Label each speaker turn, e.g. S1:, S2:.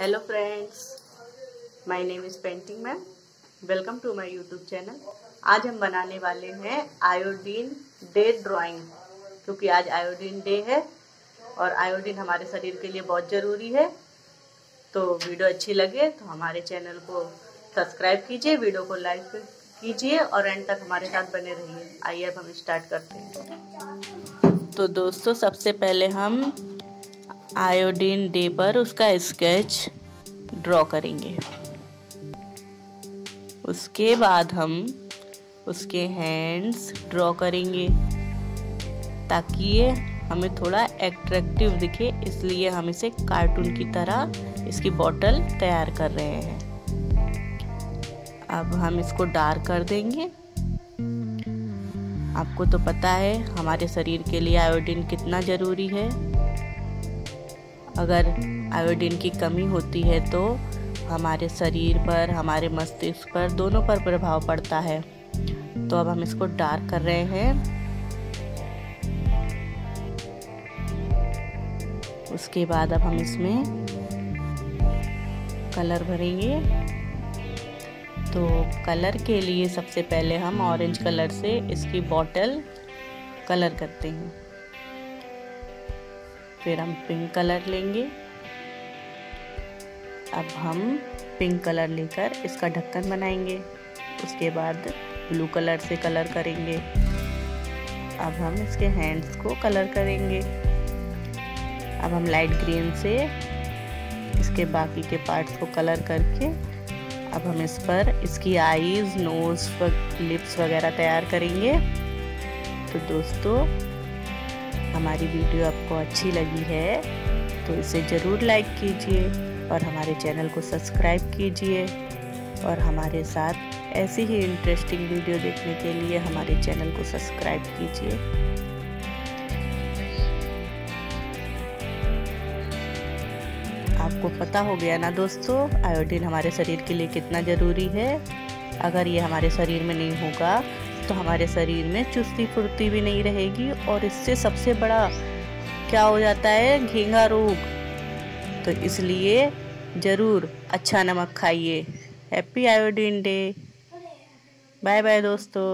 S1: Hello friends my name is painting ma'am welcome to my YouTube channel आज हम बनाने वाले हैं आयोडीन डे ड्राइंग क्योंकि आज आयोडीन डे है और आयोडीन हमारे शरीर के लिए बहुत ज़रूरी है। तो वीडियो अच्छी लगे तो हमारे चैनल को सब्सक्राइब कीजिए, वीडियो को लाइक कीजिए और एंड तक हमारे साथ बने रहिए। आइए अब हम स्टार्ट करते हैं। तो दोस्तों, सबसे पहले हम आयोडीन डे पर उसका स्केच ड्रॉ करेंगे। उसके बाद हम उसके हैंड्स ड्रॉ करेंगे ताकि ये हमें थोड़ा एट्रैक्टिव दिखे, इसलिए हम इसे कार्टून की तरह इसकी बॉटल तैयार कर रहे हैं। अब हम इसको डार्क कर देंगे। आपको तो पता है, हमारे शरीर के लिए आयोडीन कितना ज़रूरी है। अगर आयोडीन की कमी होती है तो हमारे शरीर पर, हमारे मस्तिष्क पर दोनों पर प्रभाव पड़ता है। तो अब हम इसको डार्क कर रहे हैं। उसके बाद अब हम इसमें कलर भरेंगे। तो कलर के लिए सबसे पहले हम ऑरेंज कलर से इसकी बॉटल कलर करते हैं। फिर हम पिंक कलर लेंगे। अब हम पिंक कलर लेकर इसका ढक्कन बनाएँगे। उसके बाद ब्लू कलर से कलर करेंगे। अब हम इसके हैंड्स को कलर करेंगे। अब हम लाइट ग्रीन से इसके बाकी के पार्ट्स को कलर करके अब हम इस पर इसकी आईज नोज़ लिप्स वगैरह तैयार करेंगे। तो दोस्तों हमारी वीडियो आपको अच्छी लगी है तो इसे ज़रूर लाइक कीजिए और हमारे चैनल को सब्सक्राइब कीजिए। और हमारे साथ ऐसी ही इंटरेस्टिंग वीडियो देखने के लिए हमारे चैनल को सब्सक्राइब कीजिए। आपको पता हो गया ना दोस्तों आयोडीन हमारे शरीर के लिए कितना ज़रूरी है। अगर ये हमारे शरीर में नहीं होगा तो हमारे शरीर में चुस्ती फुर्ती भी नहीं रहेगी और इससे सबसे बड़ा क्या हो जाता है? घेंगा रोग। तो इसलिए ज़रूर अच्छा नमक खाइए। Happy iodine day bye bye दोस्तों।